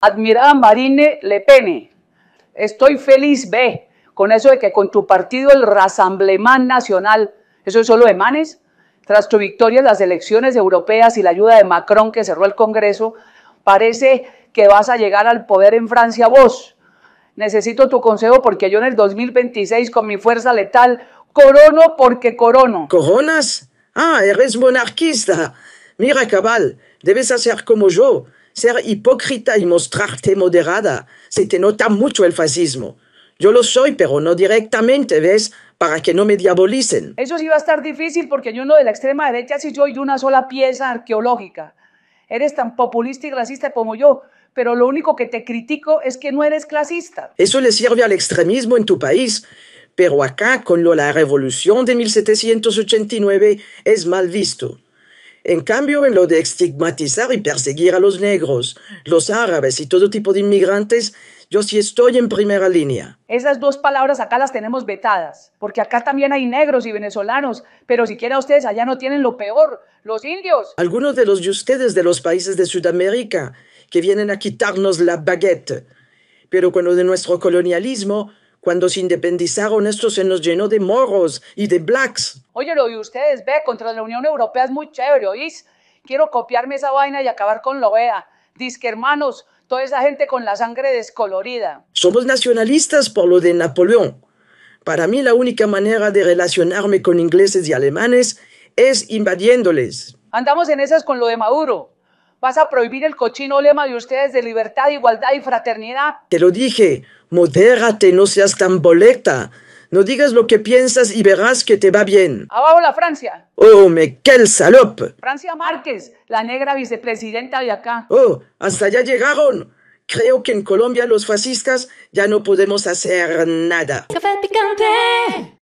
Admirada Marine Le Pen, estoy feliz, ve, con eso de que con tu partido, el Rassemblement Nacional, eso es solo de manes, tras tu victoria en las elecciones europeas y la ayuda de Macron que cerró el Congreso, parece que vas a llegar al poder en Francia vos. Necesito tu consejo porque yo en el 2026 con mi fuerza letal corono porque corono. ¿Coronas? Ah, eres monarquista. Mira, cabal, debes hacer como yo, ser hipócrita y mostrarte moderada. Se te nota mucho el fascismo. Yo lo soy, pero no directamente, ¿ves? Para que no me diabolicen. Eso sí va a estar difícil porque yo no de la extrema derecha sí soy de una sola pieza arqueológica. Eres tan populista y racista como yo, pero lo único que te critico es que no eres clasista. Eso le sirve al extremismo en tu país, pero acá, con lo, la revolución de 1789, es mal visto. En cambio, en lo de estigmatizar y perseguir a los negros, los árabes y todo tipo de inmigrantes, yo sí estoy en primera línea. Esas dos palabras acá las tenemos vetadas, porque acá también hay negros y venezolanos, pero siquiera ustedes allá no tienen lo peor, los indios. Algunos de los de ustedes de los países de Sudamérica que vienen a quitarnos la baguette. Pero cuando de nuestro colonialismo, cuando se independizaron, esto se nos llenó de morros y de blacks. Oye, lo de ustedes, ve, contra la Unión Europea es muy chévere, ¿oís? Quiero copiarme esa vaina y acabar con lo vea. Disque hermanos, toda esa gente con la sangre descolorida. Somos nacionalistas por lo de Napoleón. Para mí la única manera de relacionarme con ingleses y alemanes es invadiéndoles. Andamos en esas con lo de Maduro. Vas a prohibir el cochino lema de ustedes de libertad, igualdad y fraternidad. Te lo dije, modérate, no seas tan boleta. No digas lo que piensas y verás que te va bien. Abajo la Francia. Oh, me quel salop. Francia Márquez, la negra vicepresidenta de acá. Oh, hasta ya llegaron. Creo que en Colombia los fascistas ya no podemos hacer nada. Café picante.